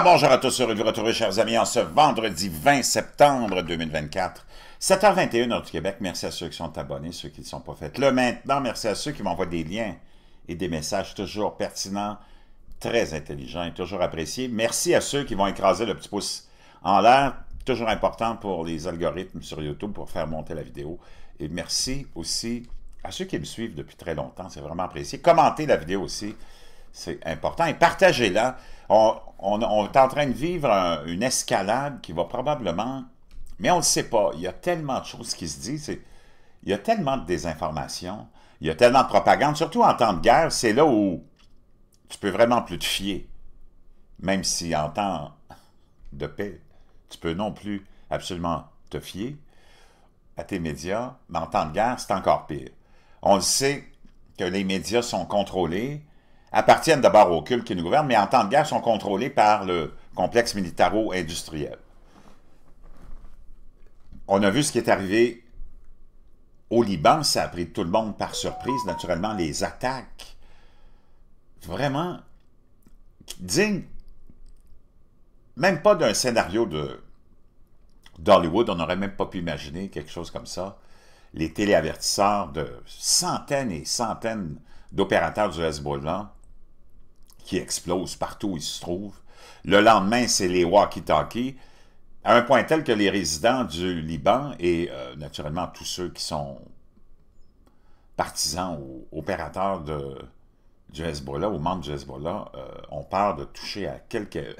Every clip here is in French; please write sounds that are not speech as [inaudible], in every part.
Ah, bonjour à tous, heureux de vous retrouver, chers amis, en ce vendredi 20 septembre 2024. 7h21 heure du Québec. Merci à ceux qui sont abonnés, ceux qui ne sont pas faits. Là, maintenant, merci à ceux qui m'envoient des liens et des messages toujours pertinents, très intelligents et toujours appréciés. Merci à ceux qui vont écraser le petit pouce en l'air, toujours important pour les algorithmes sur YouTube pour faire monter la vidéo. Et merci aussi à ceux qui me suivent depuis très longtemps, c'est vraiment apprécié. Commentez la vidéo aussi, c'est important. Et partagez-la. On, est en train de vivre une escalade qui va probablement... Mais on ne le sait pas. Il y a tellement de choses qui se disent. Il y a tellement de désinformation. Il y a tellement de propagande. Surtout en temps de guerre, c'est là où tu peux vraiment plus te fier. Même si en temps de paix, tu peux non plus absolument te fier à tes médias. Mais en temps de guerre, c'est encore pire. On le sait que les médias sont contrôlés, appartiennent d'abord au culte qui nous gouverne, mais en temps de guerre sont contrôlés par le complexe militaro-industriel. On a vu ce qui est arrivé au Liban, ça a pris tout le monde par surprise, naturellement, les attaques vraiment dignes, même pas d'un scénario d'Hollywood, on n'aurait même pas pu imaginer quelque chose comme ça les téléavertisseurs de centaines et centaines d'opérateurs du Hezbollah qui explosent partout où ils se trouvent. Le lendemain, c'est les walkie-talkies, à un point tel que les résidents du Liban et euh, naturellement tous ceux qui sont partisans ou opérateurs de, du Hezbollah ou membres du Hezbollah euh, ont peur de toucher à quelques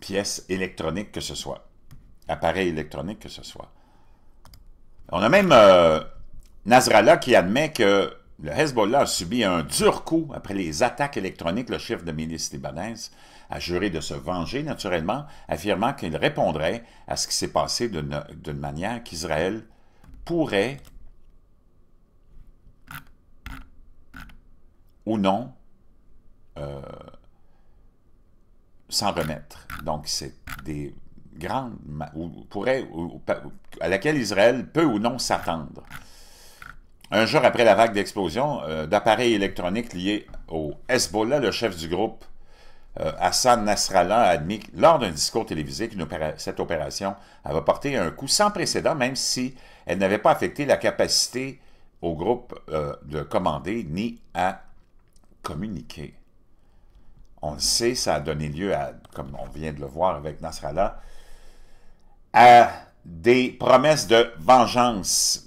pièces électroniques que ce soit, appareils électroniques que ce soit. On a même euh, Nasrallah qui admet que le Hezbollah a subi un dur coup après les attaques électroniques. Le chef de milice libanaise a juré de se venger naturellement, affirmant qu'il répondrait à ce qui s'est passé d'une manière qu'Israël pourrait ou non euh, s'en remettre. Donc, c'est des grande, ou pourrait, à laquelle Israël peut ou non s'attendre. Un jour après la vague d'explosion euh, d'appareils électroniques liés au Hezbollah, le chef du groupe, euh, Hassan Nasrallah, a admis lors d'un discours télévisé que cette opération avait porté un coup sans précédent, même si elle n'avait pas affecté la capacité au groupe euh, de commander ni à communiquer. On le sait, ça a donné lieu à, comme on vient de le voir avec Nasrallah, à des promesses de vengeance.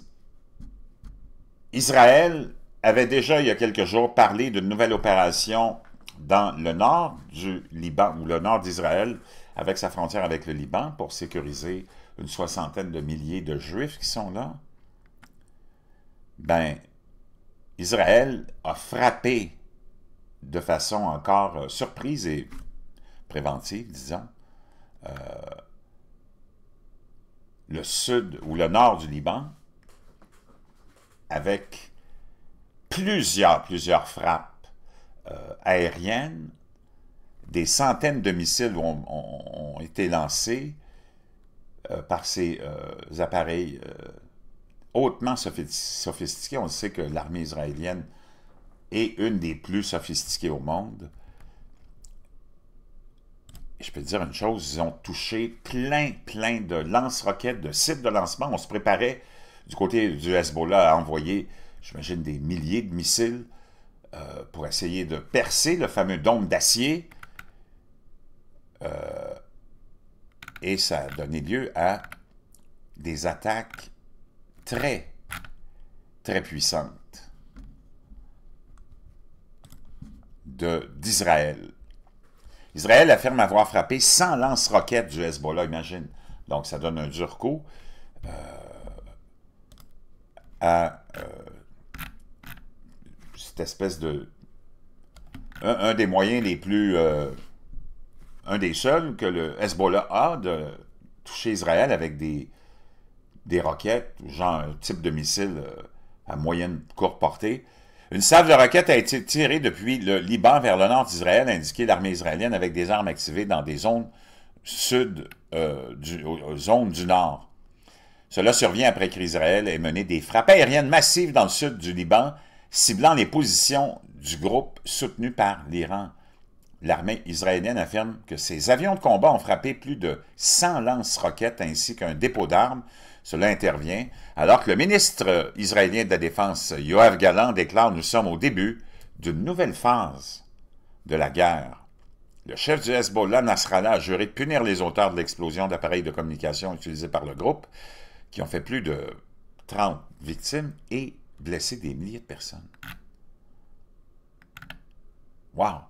Israël avait déjà, il y a quelques jours, parlé d'une nouvelle opération dans le nord du Liban, ou le nord d'Israël, avec sa frontière avec le Liban, pour sécuriser une soixantaine de milliers de Juifs qui sont là. Ben, Israël a frappé de façon encore surprise et préventive, disons, euh, le sud ou le nord du Liban avec plusieurs, plusieurs frappes euh, aériennes, des centaines de missiles ont, été lancés euh, par ces euh, appareils hautement sophistiqués. On sait que l'armée israélienne est une des plus sophistiquées au monde je peux te dire une chose, ils ont touché plein, plein de lance-roquettes, de sites de lancement. On se préparait du côté du Hezbollah à envoyer, j'imagine, des milliers de missiles euh, pour essayer de percer le fameux dôme d'acier. Euh, et ça a donné lieu à des attaques très, très puissantes d'Israël. Israël affirme avoir frappé 100 lance-roquettes du Hezbollah, imagine. Donc, ça donne un dur coup euh, à euh, cette espèce de... Un, des moyens les plus... Euh, un des seuls que le Hezbollah a de toucher Israël avec des, des roquettes, genre un type de missile à moyenne courte portée, une salve de roquettes a été tirée depuis le Liban vers le nord d'Israël, indiqué l'armée israélienne avec des armes activées dans des zones sud, euh, du nord. Cela survient après qu'Israël ait mené des frappes aériennes massives dans le sud du Liban, ciblant les positions du groupe soutenu par l'Iran. l'armée israélienne affirme que ses avions de combat ont frappé plus de 100 lance-roquettes ainsi qu'un dépôt d'armes. Cela intervient alors que le ministre israélien de la Défense, Yoav Galan, déclare « Nous sommes au début d'une nouvelle phase de la guerre. » Le chef du Hezbollah, Nasrallah, a juré de punir les auteurs de l'explosion d'appareils de communication utilisés par le groupe, qui ont fait plus de 30 victimes et blessé des milliers de personnes. Wow!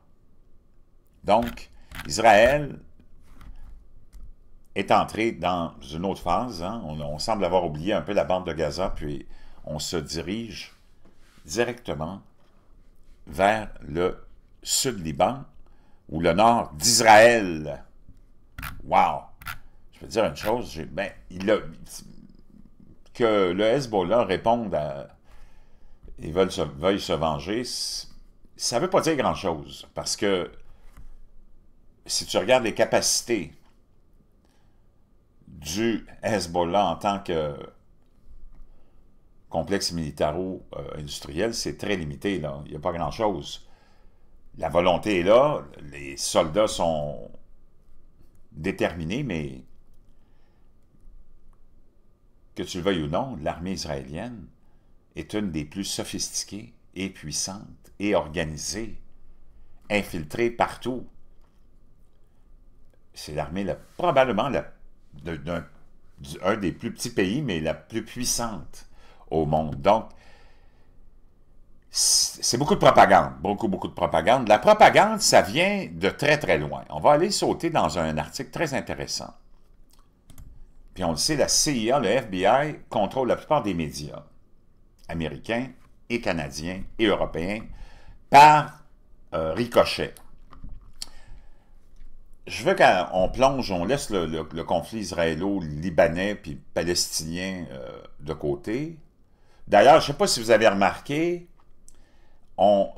Donc, Israël est entré dans une autre phase. Hein. On, semble avoir oublié un peu la bande de Gaza, puis on se dirige directement vers le sud-Liban ou le nord d'Israël. Wow! Je veux dire une chose, ben, il a, que le Hezbollah réponde à... Ils veulent se, se venger, ça ne veut pas dire grand-chose, parce que si tu regardes les capacités du Hezbollah en tant que complexe militaro-industriel, c'est très limité. Là. Il n'y a pas grand-chose. La volonté est là, les soldats sont déterminés, mais que tu le veuilles ou non, l'armée israélienne est une des plus sophistiquées et puissantes et organisées, infiltrée partout c'est l'armée probablement d'un un des plus petits pays, mais la plus puissante au monde. Donc, c'est beaucoup de propagande, beaucoup, beaucoup de propagande. La propagande, ça vient de très, très loin. On va aller sauter dans un article très intéressant. Puis on le sait, la CIA, le FBI, contrôle la plupart des médias américains et canadiens et européens par euh, ricochet je veux qu'on plonge, on laisse le, conflit israélo-libanais puis palestinien euh, de côté. D'ailleurs, je ne sais pas si vous avez remarqué, on,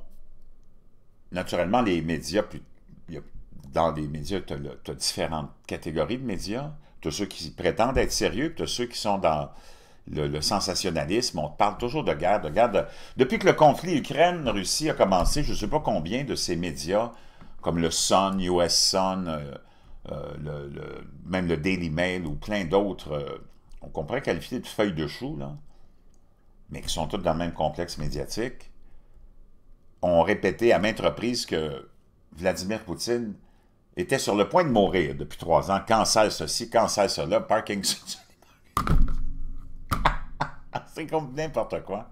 naturellement, les médias, dans les médias, tu as, différentes catégories de médias. Tu as ceux qui prétendent être sérieux, tu as ceux qui sont dans le, sensationnalisme. On parle toujours de guerre, de guerre. Depuis que le conflit Ukraine-Russie a commencé, je ne sais pas combien de ces médias comme le Sun, US Sun, euh, euh, même le Daily Mail ou plein d'autres, euh, on pourrait qualifier de feuilles de chou, là, mais qui sont toutes dans le même complexe médiatique, ont répété à maintes reprises que Vladimir Poutine était sur le point de mourir depuis trois ans, cancer ceci, cancer cela, Parkinson. [laughs] C'est comme n'importe quoi.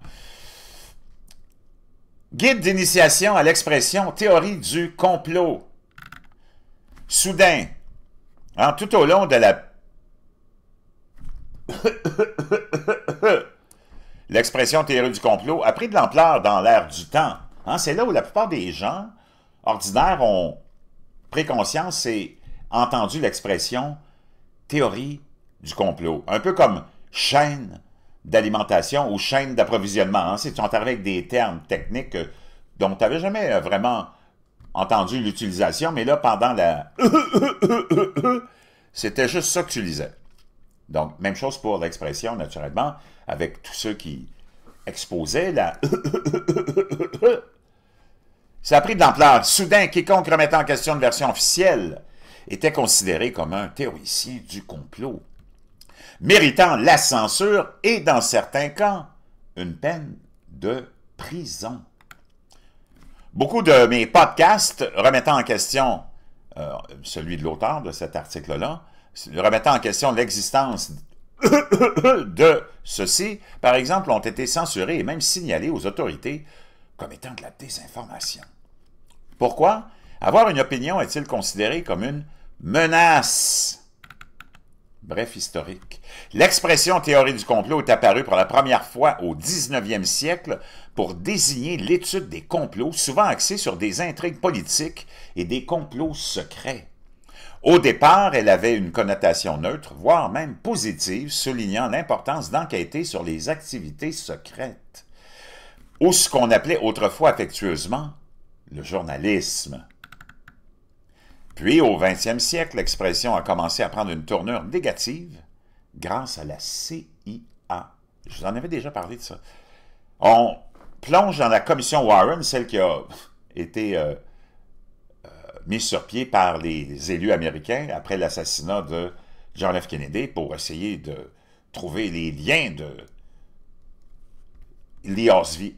Guide d'initiation à l'expression théorie du complot. Soudain, tout au long de la... [coughs] L'expression théorie du complot a pris de l'ampleur dans l'ère du temps. Hein? C'est là où la plupart des gens ordinaires ont pris conscience et entendu l'expression théorie du complot. Un peu comme chaîne d'alimentation ou chaîne d'approvisionnement. Hein. Tu sont arrivés avec des termes techniques dont tu n'avais jamais euh, vraiment entendu l'utilisation, mais là, pendant la... [coughs] C'était juste ça que tu lisais. Donc, même chose pour l'expression, naturellement, avec tous ceux qui exposaient la... [coughs] [coughs] Ça a pris de l'ampleur. Soudain, quiconque remettait en question une version officielle était considéré comme un théoricien du complot méritant la censure et, dans certains cas, une peine de prison. Beaucoup de mes podcasts remettant en question, euh, celui de l'auteur de cet article-là, remettant en question l'existence [coughs] de ceci, par exemple, ont été censurés et même signalés aux autorités comme étant de la désinformation. Pourquoi? Avoir une opinion est-il considéré comme une menace? Bref, historique. L'expression théorie du complot est apparue pour la première fois au 19e siècle pour désigner l'étude des complots, souvent axés sur des intrigues politiques et des complots secrets. Au départ, elle avait une connotation neutre, voire même positive, soulignant l'importance d'enquêter sur les activités secrètes, ou ce qu'on appelait autrefois affectueusement le journalisme. Puis, au 20e siècle, l'expression a commencé à prendre une tournure négative grâce à la CIA. Je vous en avais déjà parlé de ça. On plonge dans la commission Warren, celle qui a été euh, euh, mis sur pied par les élus américains après l'assassinat de John F. Kennedy pour essayer de trouver les liens de Lee Harvey,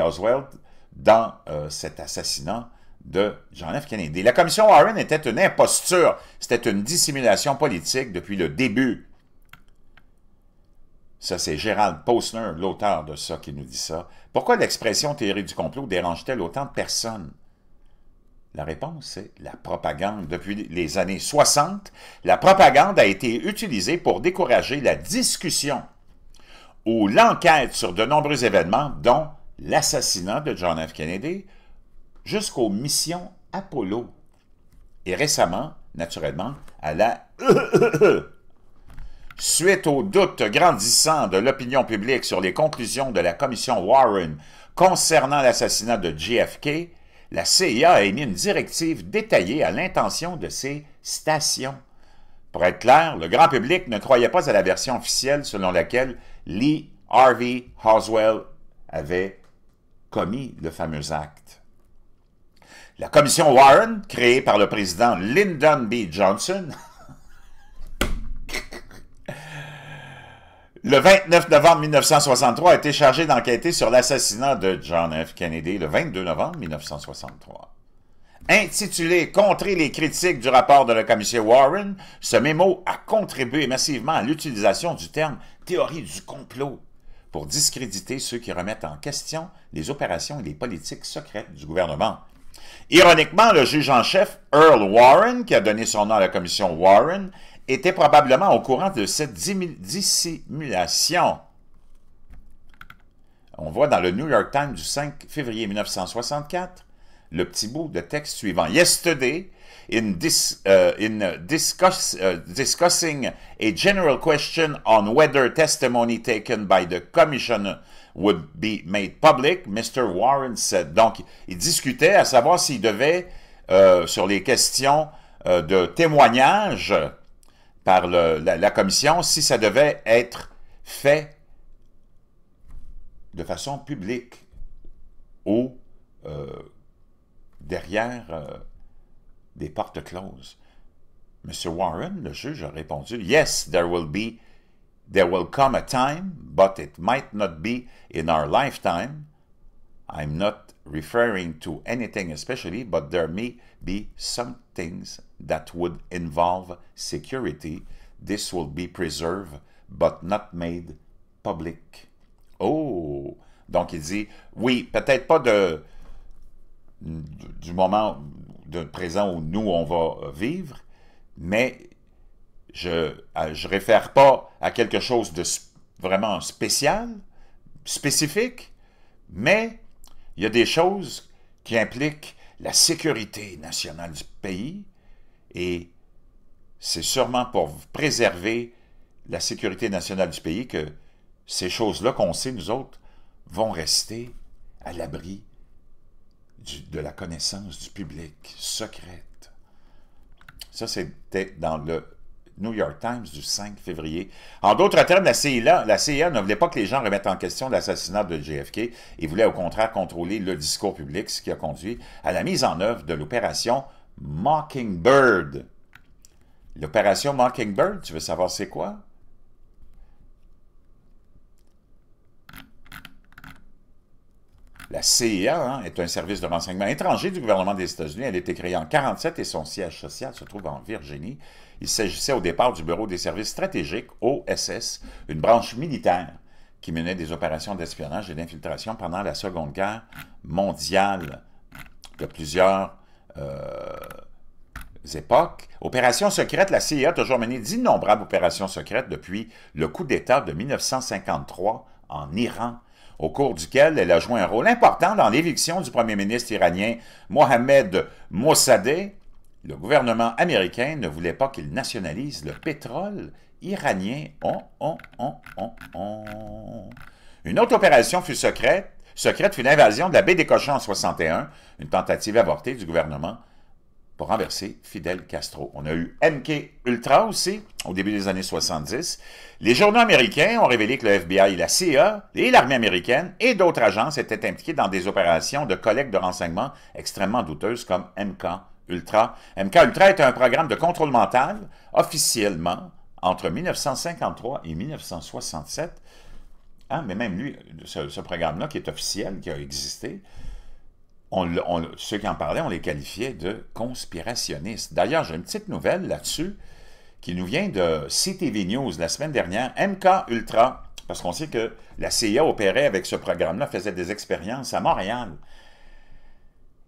Oswald dans cet assassinat de John F. Kennedy. La commission Warren était une imposture, c'était une dissimulation politique depuis le début. Ça, c'est Gérald Posner, l'auteur de ça, qui nous dit ça. Pourquoi l'expression théorie du complot dérange-t-elle autant de personnes? La réponse, c'est la propagande. Depuis les années 60, la propagande a été utilisée pour décourager la discussion ou l'enquête sur de nombreux événements, dont l'assassinat de John F. Kennedy, jusqu'aux missions Apollo. Et récemment, naturellement, à la [coughs] Suite aux doutes grandissants de l'opinion publique sur les conclusions de la commission Warren concernant l'assassinat de JFK, la CIA a émis une directive détaillée à l'intention de ses stations. Pour être clair, le grand public ne croyait pas à la version officielle selon laquelle Lee Harvey Oswald avait commis le fameux acte. La commission Warren, créée par le président Lyndon B. Johnson, [laughs] le 29 novembre 1963, a été chargée d'enquêter sur l'assassinat de John F. Kennedy le 22 novembre 1963. Intitulé « Contrer les critiques du rapport de la commission Warren », ce mémo a contribué massivement à l'utilisation du terme « théorie du complot » pour discréditer ceux qui remettent en question les opérations et les politiques secrètes du gouvernement. Ironiquement, le juge en chef, Earl Warren, qui a donné son nom à la commission Warren, était probablement au courant de cette dissimulation. On voit dans le New York Times du 5 février 1964 le petit bout de texte suivant. Yesterday, in, this, uh, in discuss, uh, discussing a general question on whether testimony taken by the commissioner would be made public, Mr. Warren said. Donc, il discutait à savoir s'il devait, euh, sur les questions euh, de témoignage par le, la, la, commission, si ça devait être fait de façon publique ou euh, derrière euh, des portes closes. M. Warren, le juge, a répondu, Yes, there will be There will come a time, but it might not be in our lifetime. I'm not referring to anything especially, but there may be some things that would involve security. This will be preserved, but not made public. Oh! Donc il dit, oui, peut-être pas de, du moment de présent où nous, on va vivre, mais je ne réfère pas à quelque chose de vraiment spécial, spécifique, mais il y a des choses qui impliquent la sécurité nationale du pays et c'est sûrement pour préserver la sécurité nationale du pays que ces choses-là qu'on sait, nous autres, vont rester à l'abri de la connaissance du public secrète. Ça, c'était dans le New York Times du 5 février. En d'autres termes, la CIA, la CIA ne voulait pas que les gens remettent en question l'assassinat de JFK et voulait au contraire contrôler le discours public, ce qui a conduit à la mise en œuvre de l'opération Mockingbird. L'opération Mockingbird, tu veux savoir c'est quoi? La CIA hein, est un service de renseignement étranger du gouvernement des États-Unis. Elle a été créée en 1947 et son siège social se trouve en Virginie. Il s'agissait au départ du Bureau des services stratégiques, OSS, une branche militaire qui menait des opérations d'espionnage et d'infiltration pendant la Seconde Guerre mondiale de plusieurs euh, époques. Opération secrète, la CIA a toujours mené d'innombrables opérations secrètes depuis le coup d'État de 1953 en Iran, au cours duquel elle a joué un rôle important dans l'éviction du premier ministre iranien Mohamed Mossadegh le gouvernement américain ne voulait pas qu'il nationalise le pétrole iranien. Oh, oh, oh. Une autre opération fut secrète, secrète fut l'invasion de la baie des Cochons en 61, une tentative avortée du gouvernement pour renverser Fidel Castro. On a eu MK Ultra aussi, au début des années 70. Les journaux américains ont révélé que le FBI, la CIA et l'armée américaine et d'autres agences étaient impliqués dans des opérations de collecte de renseignements extrêmement douteuses comme MK Ultra. MK Ultra est un programme de contrôle mental officiellement entre 1953 et 1967. Ah, mais même lui, ce programme-là qui est officiel, qui a existé, ceux qui en parlaient, on les qualifiait de conspirationnistes. D'ailleurs, j'ai une petite nouvelle là-dessus qui nous vient de CTV News la semaine dernière, MK Ultra, parce qu'on sait que la CIA opérait avec ce programme-là, faisait des expériences à Montréal.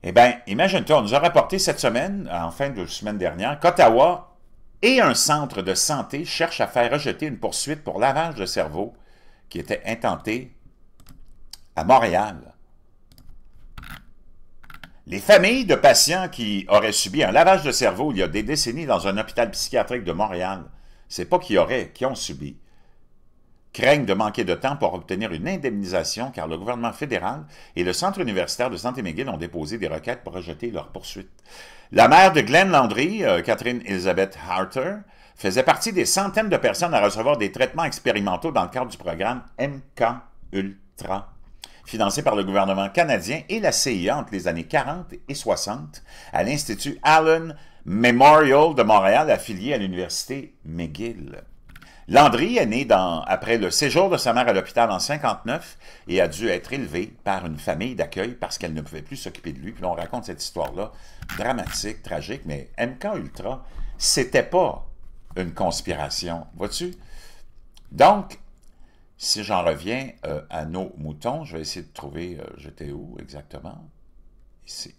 Eh bien, imagine-toi, on nous a rapporté cette semaine, en fin de semaine dernière, qu'Ottawa et un centre de santé cherchent à faire rejeter une poursuite pour lavage de cerveau qui était intenté à Montréal. Les familles de patients qui auraient subi un lavage de cerveau il y a des décennies dans un hôpital psychiatrique de Montréal, c'est pas qui auraient, qui ont subi, craignent de manquer de temps pour obtenir une indemnisation car le gouvernement fédéral et le Centre universitaire de santé McGill ont déposé des requêtes pour rejeter leur poursuite. La mère de Glenn Landry, euh, Catherine Elizabeth Harter, faisait partie des centaines de personnes à recevoir des traitements expérimentaux dans le cadre du programme MK Ultra financé par le gouvernement canadien et la CIA entre les années 40 et 60 à l'Institut Allen Memorial de Montréal affilié à l'Université McGill. Landry est né dans, après le séjour de sa mère à l'hôpital en 59 et a dû être élevé par une famille d'accueil parce qu'elle ne pouvait plus s'occuper de lui. Puis on raconte cette histoire-là, dramatique, tragique, mais MK Ultra, c'était pas une conspiration, vois-tu? Donc, si j'en reviens euh, à nos moutons, je vais essayer de trouver, euh, j'étais où exactement? Ici.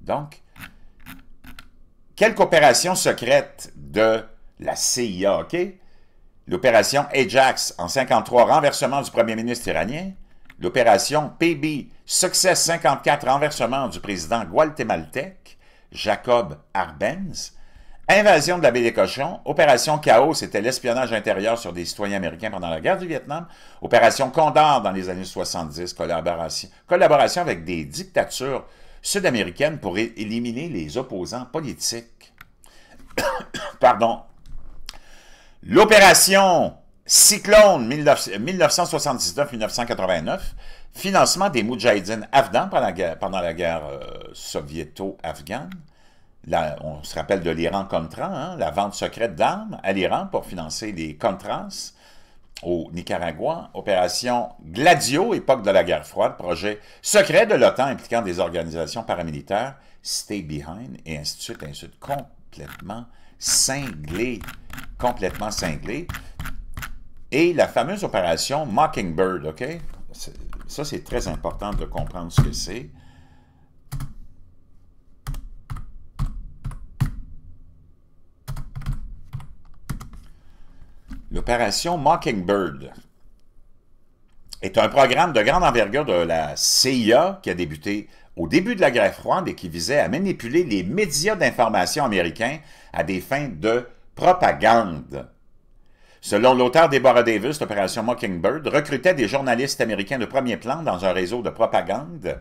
Donc, quelques opérations secrètes de la CIA, OK? L'opération Ajax en 53, renversement du premier ministre iranien. L'opération PB, Success 54, renversement du président guatémaltèque, Jacob Arbenz. Invasion de la baie des Cochons. Opération Chaos, c'était l'espionnage intérieur sur des citoyens américains pendant la guerre du Vietnam. Opération Condor dans les années 70, collaboration, collaboration avec des dictatures sud-américaines pour éliminer les opposants politiques. [coughs] Pardon. L'opération Cyclone 1979-1989, financement des Moudjahidines afghans pendant la guerre, euh, soviéto-afghane on se rappelle de l'Iran-Contra, hein, la vente secrète d'armes à l'Iran pour financer les Contras au Nicaragua, opération Gladio, époque de la guerre froide, projet secret de l'OTAN impliquant des organisations paramilitaires, Stay Behind, et ainsi de suite, ainsi de suite, complètement cinglé, complètement cinglé. Et la fameuse opération Mockingbird, OK? Ça, c'est très important de comprendre ce que c'est. L'opération Mockingbird est un programme de grande envergure de la CIA qui a débuté au début de la guerre froide et qui visait à manipuler les médias d'information américains à des fins de propagande. Selon l'auteur Deborah Davis, l'opération Mockingbird recrutait des journalistes américains de premier plan dans un réseau de propagande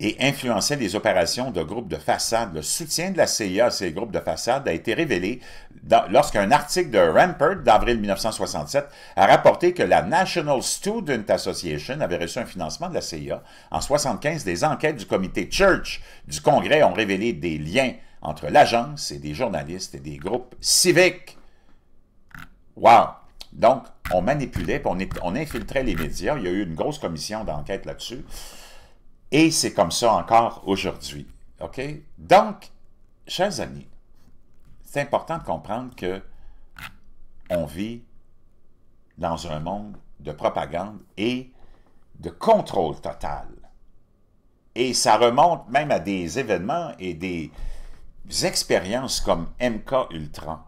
et influençait les opérations de groupes de façade. Le soutien de la CIA à ces groupes de façade a été révélé lorsqu'un article de Rampart d'avril 1967 a rapporté que la National Student Association avait reçu un financement de la CIA. En 1975, des enquêtes du comité Church du Congrès ont révélé des liens entre l'agence et des journalistes et des groupes civiques. Wow! Donc, on manipulait, on, on infiltrait les médias. Il y a eu une grosse commission d'enquête là-dessus. Et c'est comme ça encore aujourd'hui. OK? Donc, chers amis, c'est important de comprendre que on vit dans un monde de propagande et de contrôle total. Et ça remonte même à des événements et des expériences comme MK Ultra.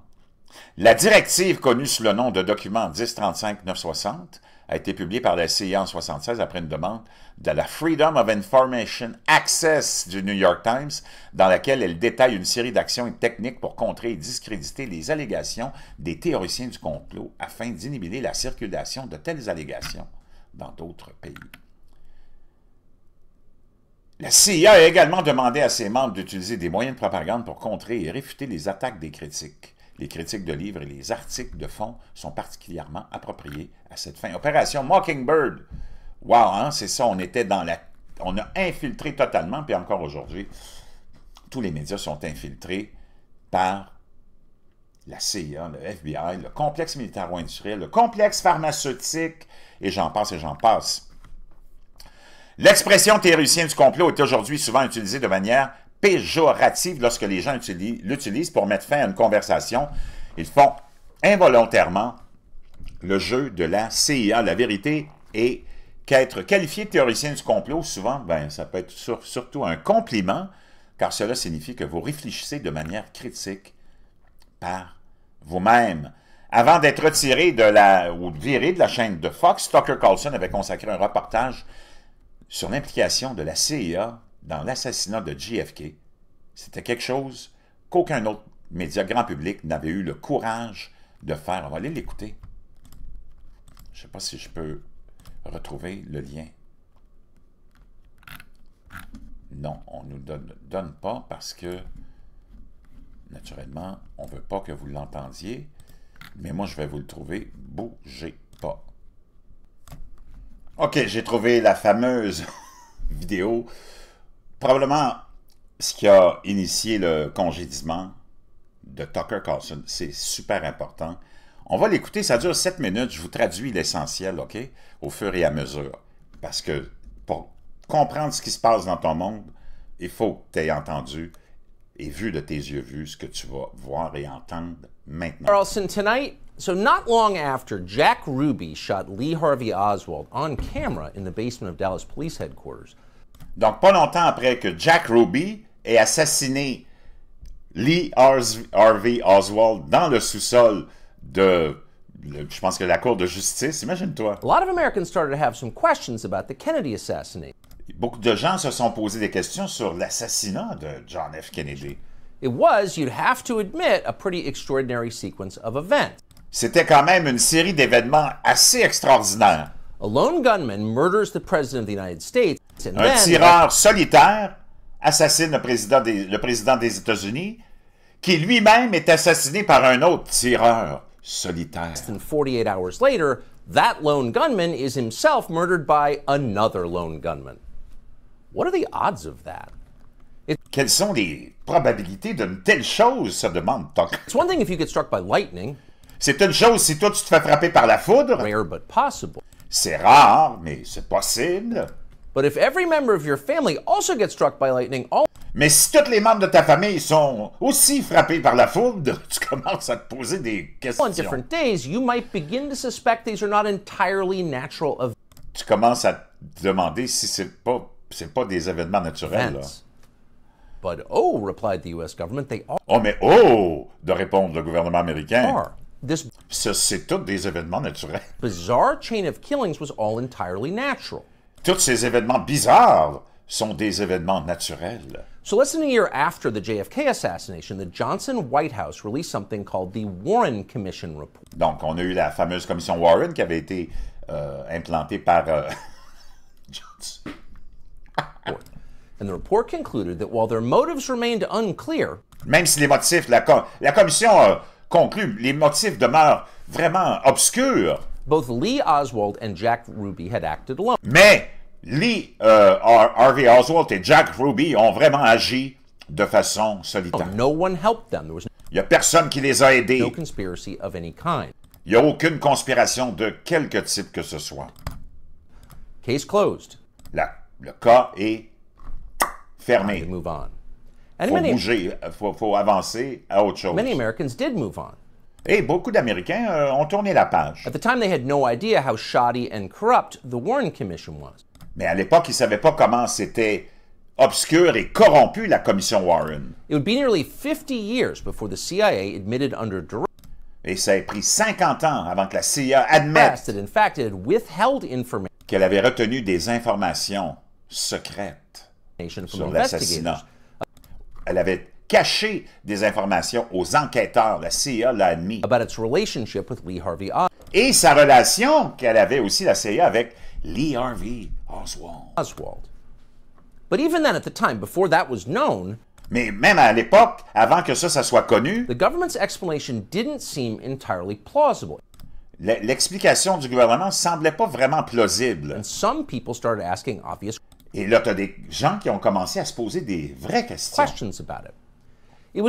La directive connue sous le nom de document 1035-960 a été publié par la CIA en 1976 après une demande de la Freedom of Information Access du New York Times, dans laquelle elle détaille une série d'actions et techniques pour contrer et discréditer les allégations des théoriciens du complot afin d'inhiber la circulation de telles allégations dans d'autres pays. La CIA a également demandé à ses membres d'utiliser des moyens de propagande pour contrer et réfuter les attaques des critiques. Les critiques de livres et les articles de fond sont particulièrement appropriés à cette fin. Opération Mockingbird. Wow, hein, c'est ça, on était dans la... On a infiltré totalement, puis encore aujourd'hui, tous les médias sont infiltrés par la CIA, le FBI, le complexe militaro-industriel, le complexe pharmaceutique, et j'en passe et j'en passe. L'expression théoricien du complot est aujourd'hui souvent utilisée de manière péjorative lorsque les gens l'utilisent pour mettre fin à une conversation. Ils font involontairement le jeu de la CIA. La vérité est qu'être qualifié de théoricien du complot, souvent, ben, ça peut être surtout un compliment, car cela signifie que vous réfléchissez de manière critique par vous-même. Avant d'être retiré de la, ou viré de la chaîne de Fox, Tucker Carlson avait consacré un reportage sur l'implication de la CIA dans l'assassinat de JFK. C'était quelque chose qu'aucun autre média grand public n'avait eu le courage de faire. On va aller l'écouter. Je ne sais pas si je peux retrouver le lien. Non, on ne nous donne, donne pas parce que, naturellement, on ne veut pas que vous l'entendiez. Mais moi, je vais vous le trouver. Bougez pas. OK, j'ai trouvé la fameuse [laughs] vidéo. Probablement ce qui a initié le congédiement de Tucker Carlson. C'est super important. On va l'écouter, ça dure 7 minutes. Je vous traduis l'essentiel, OK, au fur et à mesure. Parce que pour comprendre ce qui se passe dans ton monde, il faut que tu aies entendu et vu de tes yeux vus ce que tu vas voir et entendre maintenant. Carlson, tonight, So, not long after, Jack Ruby shot Lee Harvey Oswald on camera in the basement of Dallas Police Headquarters. Donc, pas longtemps après que Jack Ruby ait assassiné Lee Harvey Oswald dans le sous-sol de, je pense que la Cour de justice, imagine-toi. A lot of Americans started to have some questions about the Kennedy assassination. Beaucoup de gens se sont posé des questions sur l'assassinat de John F. Kennedy. It was, you'd have to admit, a pretty extraordinary sequence of events. C'était quand même une série d'événements assez extraordinaires. A lone gunman murders the president of the United States. Un then, tireur solitaire assassine le président des, le président des États-Unis, qui lui-même est assassiné par un autre tireur solitaire. Than 48 hours later, that lone gunman is himself murdered by another lone gunman. What are the odds of that? It, Quelles sont les probabilités d'une telle chose, se demande Tucker. It's one thing if you get struck by lightning. C'est une chose si toi tu te fais frapper par la foudre. Rare but possible. C'est rare, mais c'est possible. But if every member of your family also gets struck by lightning, all mais si tous les membres de ta famille sont aussi frappés par la foudre, [laughs] tu commences à te poser des questions. On different days, you might begin to suspect these are not entirely natural events. Tu commences à te demander si c'est pas c'est pas des événements naturels. Là. But oh, replied the U.S. government, they are. Oh, mais oh, de répondre le gouvernement américain. Are. This c'est tous des événements naturels. Bizarre chain of killings was all entirely natural. Tous ces événements bizarres sont des événements naturels. So less than a year after the JFK assassination, the Johnson White House released something called the Warren Commission Report. Donc, on a eu la fameuse commission Warren qui avait été euh, implantée par euh, [laughs] Johnson. and the report concluded that while their motives remained unclear, même si les motifs, la, la commission a conclu, les motifs demeurent vraiment obscurs. Both Lee Oswald and Jack Ruby had acted alone. Mais Lee euh, Harvey Oswald et Jack Ruby ont vraiment agi de façon solitaire. No one helped them. There was Il n'y a personne qui les a aidés. no conspiracy of any kind. Il n'y a aucune conspiration de quelque type que ce soit. Case closed. La, le cas est fermé. Move on. Il faut many, bouger, il faut, faut, avancer à autre chose. Many Americans did move on. Et beaucoup d'Américains euh, ont tourné la page. At the time, they had no idea how shoddy and corrupt the Warren Commission was. Mais à l'époque, ils ne savaient pas comment c'était obscur et corrompu la commission Warren. It would be nearly 50 years before the CIA admitted under duress. Et ça a pris 50 ans avant que la CIA admette that in fact it had withheld information qu'elle avait retenu des informations secrètes sur l'assassinat. Elle avait caché des informations aux enquêteurs. La CIA l'a admis. About its relationship with Lee Harvey Oswald. Et sa relation qu'elle avait aussi, la CIA, avec Lee Harvey Oswald. Oswald. But even then, at the time, before that was known, Mais même à l'époque, avant que ça, ça soit connu, the government's explanation didn't seem entirely plausible. l- l'explication du gouvernement semblait pas vraiment plausible. And some people started asking obvious Et là, tu as des gens qui ont commencé à se poser des vraies questions. questions about it. Et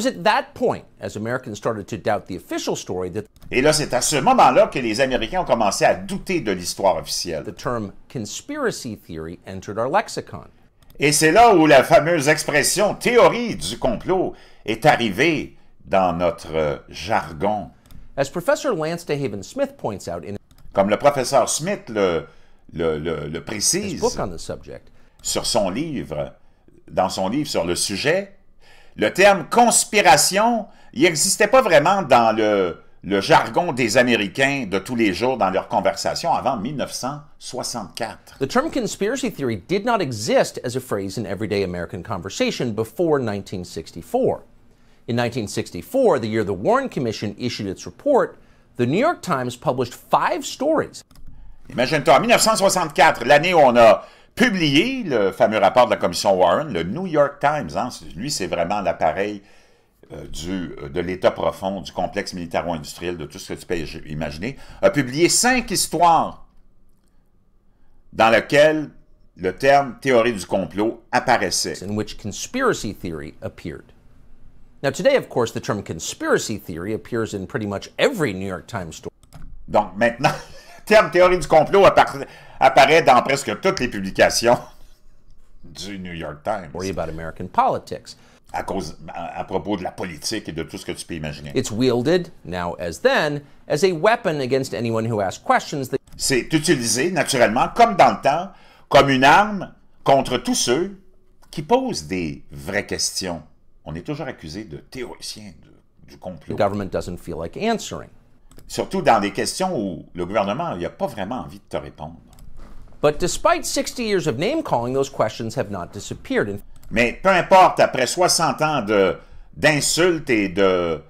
là, c'est à ce moment-là que les Américains ont commencé à douter de l'histoire officielle. the term conspiracy theory entered our lexicon. Et c'est là où la fameuse expression théorie du complot est arrivée dans notre euh, jargon. As Professor Lance DeHaven Smith points out in Comme le professeur Smith le, le, le- le his précise book on the subject, sur son livre, dans son livre sur le sujet, le terme conspiration, il n'existait pas vraiment dans le, le jargon des Américains de tous les jours dans leurs conversations avant 1964. the term conspiracy theory did not exist as a phrase in everyday American conversation before 1964. In 1964, the year the Warren Commission issued its report, the New York Times published five stories Imagine-toi, en 1964, l'année où on a publié le fameux rapport de la commission Warren, le New York Times, hein, lui, c'est vraiment l'appareil euh, du, euh, de l'état profond, du complexe militaro-industriel, de tout ce que tu peux imaginer, a publié cinq histoires dans lesquelles le terme théorie du complot apparaissait. in which conspiracy theory appeared. Now, today, of course, the term conspiracy theory appears in pretty much every New York Times story. Donc maintenant, [laughs] le terme théorie du complot appara- apparaît dans presque toutes les publications [laughs] du New York Times. about American politics. à, cause, à, à propos de la politique et de tout ce que tu peux imaginer. It's wielded, now as then, as a weapon against anyone who asks questions that C'est utilisé, naturellement, comme dans le temps, comme une arme contre tous ceux qui posent des vraies questions. On est toujours accusé de théoricien de- du the complot. government doesn't feel like answering. Surtout dans des questions où le gouvernement n'a pas vraiment envie de te répondre. But despite 60 years of name calling, those questions have not disappeared. In Mais peu importe, après 60 ans d'insultes et de,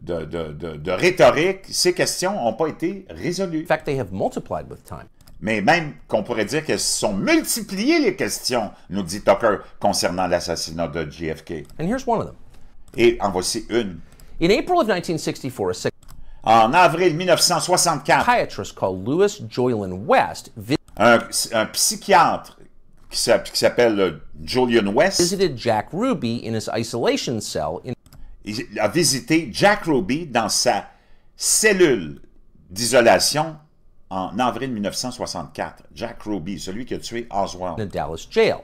de, de- de- de rhétorique, ces questions n'ont pas été résolues. fact, they have multiplied with time. Mais même qu'on pourrait dire qu'elles se sont multipliées les questions, nous dit Tucker, concernant l'assassinat de JFK. And here's one of them. Et en voici une. In April of 1964, a En avril 1964, psychiatrist called Louis Joylin West un, un psychiatre qui s'a- qui s'appelle euh, Julian West visited Jack Ruby in his isolation cell in il a visité Jack Ruby dans sa cellule d'isolation en avril 1964. Jack Ruby, celui qui a tué Oswald, Dallas jail.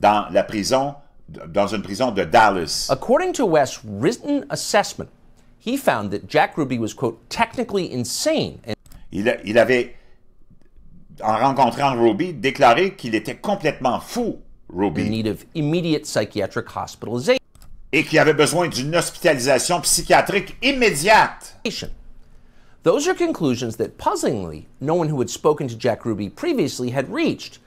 dans la prison, dans une prison de Dallas. According to West's written assessment, he found that Jack Ruby was, quote, technically insane and Il, a- il avait, en rencontrant Ruby, déclaré qu'il était complètement fou, in Ruby, need of immediate psychiatric hospitalization. et qu'il avait besoin d'une hospitalisation psychiatrique immédiate. Those are conclusions that, puzzlingly, no one who had spoken to Jack Ruby previously had reached.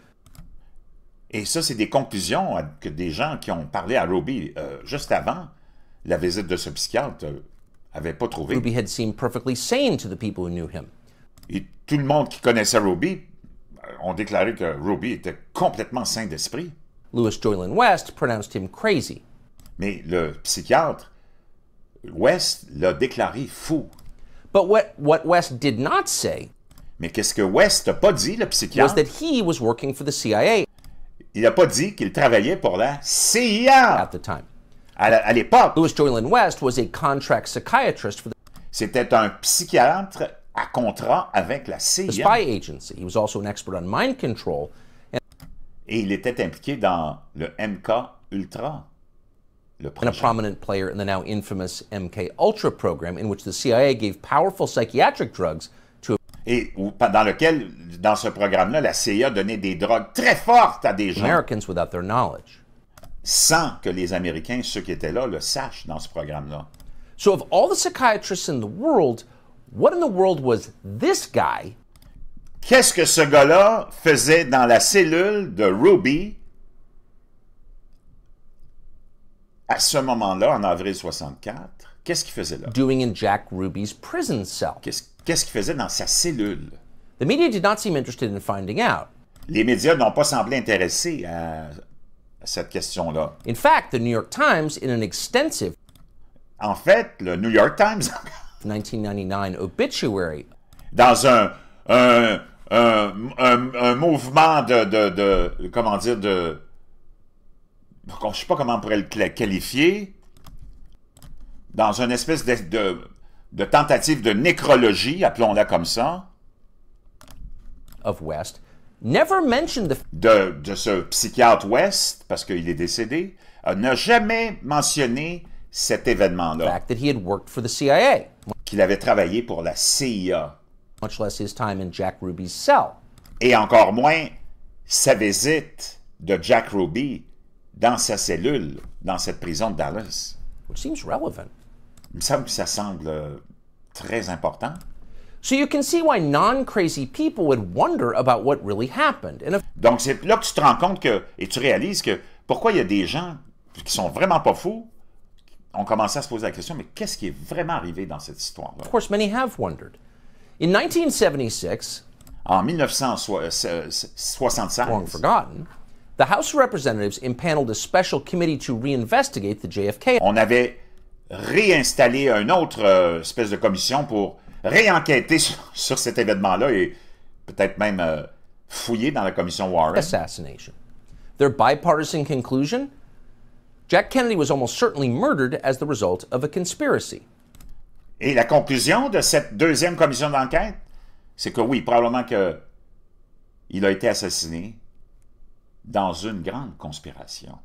Et ça, c'est des conclusions que des gens qui ont parlé à Ruby euh, juste avant la visite de ce psychiatre n'avaient pas trouvé. Ruby had seemed perfectly sane to the people who knew him. Et tout le monde qui connaissait Ruby euh, ont déclaré que Ruby était complètement sain d'esprit. Louis Joylin West pronounced him crazy. Mais le psychiatre, West, l'a déclaré fou. But what, what West did not say Mais qu'est-ce que West n'a pas dit, le was psychiatre? that he was working for the CIA Il n'a pas dit qu'il travaillait pour la CIA. at the time. À la- à l'époque, Louis Joylin West was a contract psychiatrist for the c'était un psychiatre à contrat avec la spy CIA. agency. He was also an expert on mind control Et il était impliqué dans le MK Ultra, le and a prominent player in the now infamous MK Ultra program, in which the CIA gave powerful psychiatric drugs to Et dans lequel, dans ce programme-là, la CIA donnait des drogues très fortes à des gens Americans without their knowledge. sans que les Américains, ceux qui étaient là, le sachent dans ce programme-là. So, of all the psychiatrists in the world, what in the world was this guy? Qu'est-ce que ce gars-là faisait dans la cellule de Ruby à ce moment-là, en avril 64? Qu'est-ce qu'il faisait là? doing in Jack Ruby's prison cell? Qu'est-ce qu'il faisait dans sa cellule? The media did not seem interested in finding out. Les médias n'ont pas semblé intéressés à, à cette question-là. In fact, the New York Times, in an extensive En fait, le New York Times, [laughs] 1999 obituary. Dans un, un, un, un- un mouvement de, de, de- comment dire, de, je ne sais pas comment on pourrait le qualifier, dans une espèce de, de, de tentative de nécrologie, appelons-la comme ça, of West, never mentioned the de, de ce psychiatre West, parce qu'il est décédé, euh, n'a jamais mentionné cet événement-là, fact that he had worked for the CIA, qu'il avait travaillé pour la CIA, much less his time in Jack Ruby's cell. et encore moins sa visite de Jack Ruby dans sa cellule, dans cette prison de Dallas. which seems relevant. Il me semble que ça semble euh, très important. So you can see why non crazy people would wonder about what really happened. And of Donc, c'est là que tu te rends compte que, et tu réalises que pourquoi il y a des gens qui sont vraiment pas fous, ont commencé à se poser la question, mais qu'est-ce qui est vraiment arrivé dans cette histoire-là? course, many have wondered. In 1976, En 1976, long forgotten, the House of Representatives impaneled a special committee to reinvestigate the JFK on avait réinstallé une autre euh, espèce de commission pour réenquêter [laughs] sur, sur cet événement-là et peut-être même euh, fouiller dans la commission Warren. assassination. Their bipartisan conclusion? Jack Kennedy was almost certainly murdered as the result of a conspiracy. Et la conclusion de cette deuxième commission d'enquête, c'est que oui, probablement que il a été assassiné dans une grande conspiration.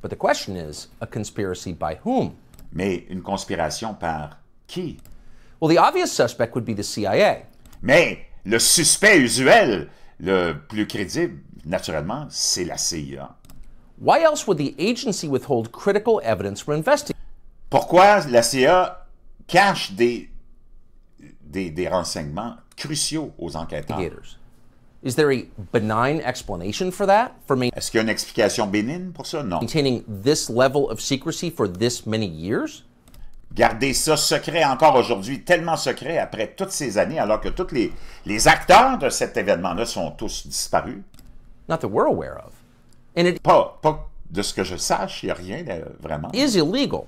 But the question is a conspiracy by whom? Mais une conspiration par qui? Well, the obvious suspect would be the CIA. Mais le suspect usuel, le plus crédible, naturellement, c'est la CIA. Why else would the agency withhold critical evidence from investigators? Pourquoi la CIA cache des, des, des renseignements cruciaux aux enquêteurs? Is there a benign explanation for that? For Est-ce qu'il y a une explication bénigne pour ça? Non. maintaining this level of secrecy for this many years? Garder ça secret encore aujourd'hui, tellement secret après toutes ces années, alors que tous les, les acteurs de cet événement-là sont tous disparus? Not that we're aware of. And it Pas, pas de ce que je sache, il n'y a rien vraiment. is illegal.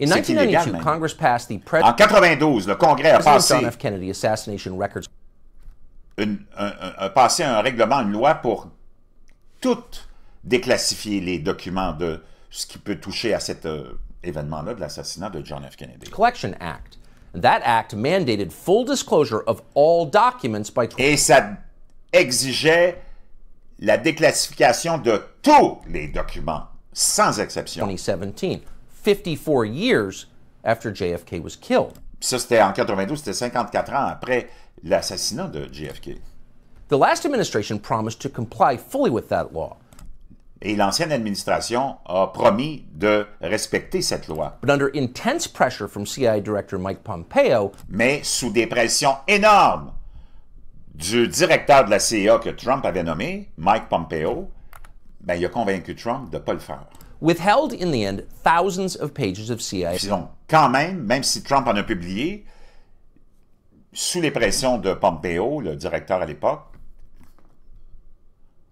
In C'est illégal, 1992, même. Congress passed the En 92, le Congrès a passé, John F. Kennedy Assassination Records une- un, un- a passé un règlement, une loi pour tout déclassifier les documents de ce qui peut toucher à cet euh, événement-là de l'assassinat de John F. Kennedy. Collection Act. And that act mandated full disclosure of all documents by Et ça exigeait la déclassification de tous les documents, sans exception. 2017, 54 years after JFK was killed. Ça, c'était en 92, c'était 54 ans après l'assassinat de JFK. The last administration promised to comply fully with that law, Et l'ancienne administration a promis de respecter cette loi. but under intense pressure from CIA Director Mike Pompeo, mais sous des pressions énormes du directeur de la CIA que Trump avait nommé, Mike Pompeo, ben, il a convaincu Trump de ne pas le faire. withheld in the end thousands of pages of CIA Puis donc, quand même, même si Trump en a publié, sous les pressions de Pompeo, le directeur à l'époque,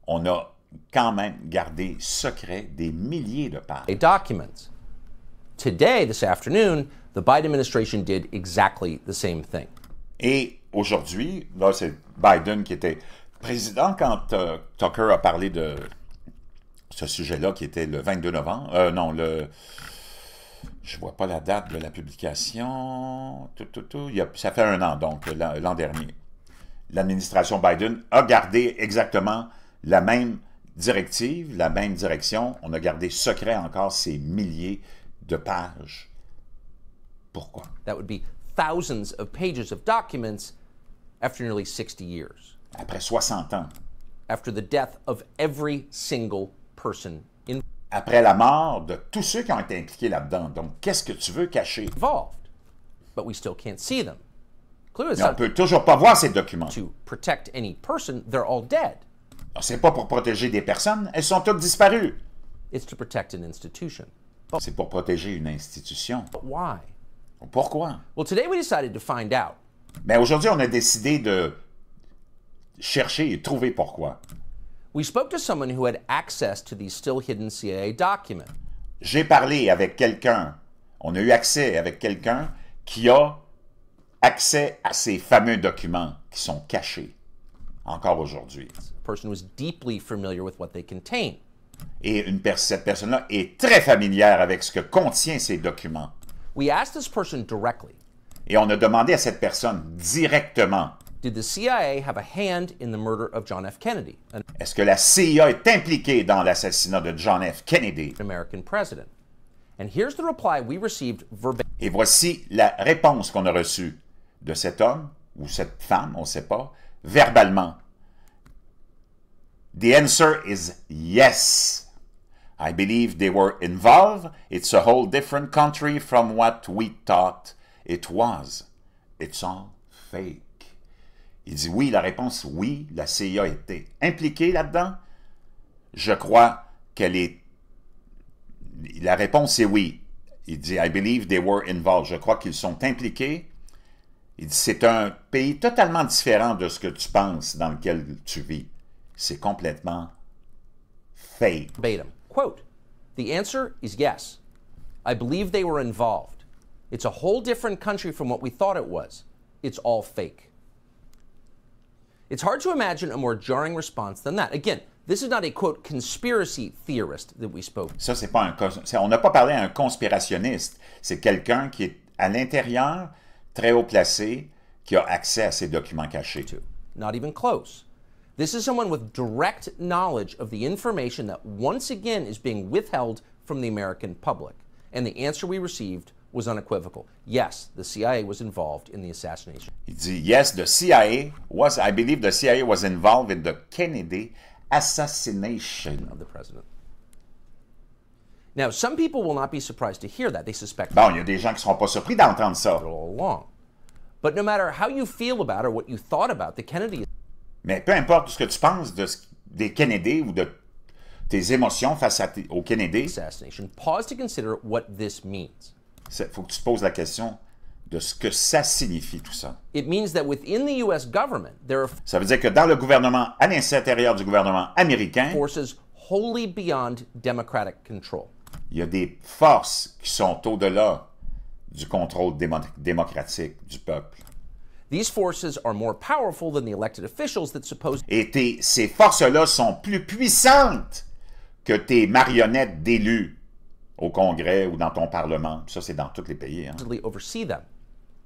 on a quand même gardé secret des milliers de pages. documents. Today, this afternoon, the Biden administration did exactly the same thing. Et aujourd'hui, là, c'est Biden qui était président quand euh, Tucker a parlé de ce sujet-là, qui était le 22 novembre. Euh, non, le. Je vois pas la date de la publication. Ça fait un an, donc, l'an l'an dernier. L'administration Biden a gardé exactement la même directive, la même direction. On a gardé secret encore ces milliers de pages. Pourquoi? That would be thousands of pages of documents after nearly 60 years, Après 60 ans. after the death of every single person après la mort de tous ceux qui ont été impliqués là-dedans. Donc, qu'est-ce que tu veux cacher? involved. But we still can't see them. Clearly, it's Mais on not peut toujours pas voir ces documents. to protect any person, they're all dead. C'est pas pour protéger des personnes, elles sont toutes disparues. It's to protect an institution. C'est pour protéger une institution. But why? Pourquoi? Well, today we decided to find out. Mais aujourd'hui, on a décidé de chercher et trouver pourquoi. We spoke to someone who had access to these still hidden CIA documents. J'ai parlé avec quelqu'un, on a eu accès avec quelqu'un qui a accès à ces fameux documents qui sont cachés encore aujourd'hui. The person was deeply familiar with what they contain. Et une per- cette personne-là est très familière avec ce que contient ces documents. We asked this person directly Et on a demandé à cette personne directement, Did the CIA have a hand in the murder of John F. Kennedy, an est-ce que la CIA est impliquée dans l'assassinat de John F. Kennedy? American president? And here's the reply we received Et voici la réponse qu'on a reçue de cet homme ou cette femme, on ne sait pas, verbalement. The answer is yes. I believe they were involved. It's a whole different country from what we thought it was. It's all fake. Il dit oui, la réponse oui, la CIA était impliquée là-dedans. Je crois qu'elle est la réponse est oui. Il dit I believe they were involved. Je crois qu'ils sont impliqués. Il dit c'est un pays totalement différent de ce que tu penses dans lequel tu vis. C'est complètement fake. Quote, the answer is yes. I believe they were involved. It's a whole different country from what we thought it was. It's all fake. It's hard to imagine a more jarring response than that. Again, this is not a quote conspiracy theorist that we spoke Ça, c'est pas un On n'a pas parlé à un conspirationniste. C'est quelqu'un qui est à l'intérieur, très haut placé, qui a accès à ces documents cachés. Not even close. This is someone with direct knowledge of the information that once again is being withheld from the American public. And the answer we received was unequivocal. Yes, the CIA was involved in the assassination Yes, the CIA was, I believe the CIA was involved in the Kennedy assassination. of the president. Now, some people will not be surprised to hear that. They suspect Bon, il y a des gens qui seront pas surpris d'entendre ça. all along. But no matter how you feel about or what you thought about the Kennedy Mais peu importe ce que tu penses de, des Kennedy ou de tes émotions face à au Kennedy, assassination, pause to consider what this means. Il faut que tu te poses la question de ce que ça signifie tout ça. It means that within the U.S. government, there are Ça veut dire que dans le gouvernement, à l'intérieur du gouvernement américain, forces wholly beyond democratic control. il y a des forces qui sont au-delà du contrôle démo- démocratique du peuple. These forces are more powerful than the elected officials that supposedly Et ces forces-là sont plus puissantes que tes marionnettes d'élus au Congrès ou dans ton Parlement. Ça, c'est dans tous les pays. hein. oversee them.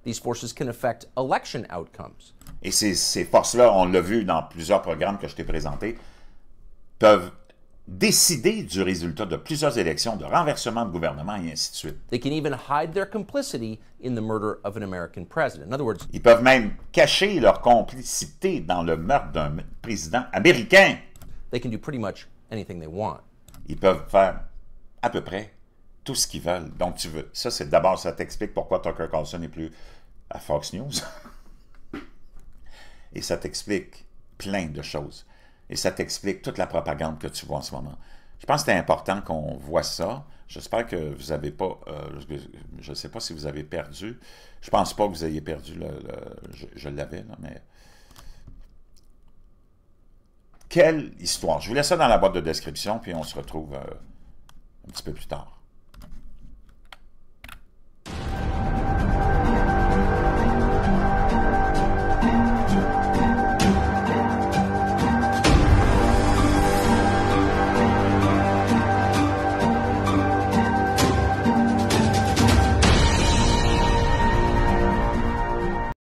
These forces can affect election outcomes. Et ces, ces forces-là, on l'a vu dans plusieurs programmes que je t'ai présentés, peuvent décider du résultat de plusieurs élections, de renversement de gouvernement et ainsi de suite. They can even hide their complicity in the murder of an American president. In other words, Ils peuvent même cacher leur complicité dans le meurtre d'un président américain. they can do pretty much anything they want. Ils peuvent faire à peu près tout ce qu'ils veulent. Donc, tu veux. Ça, c'est d'abord, ça t'explique pourquoi Tucker Carlson n'est plus à Fox News. [laughs] Et ça t'explique plein de choses. Et ça t'explique toute la propagande que tu vois en ce moment. Je pense que c'est important qu'on voit ça. J'espère que vous n'avez pas. euh, je ne sais pas si vous avez perdu. Je pense pas que vous ayez perdu le. je l'avais, mais. Quelle histoire. Je vous laisse ça dans la boîte de description, puis on se retrouve euh, un petit peu plus tard.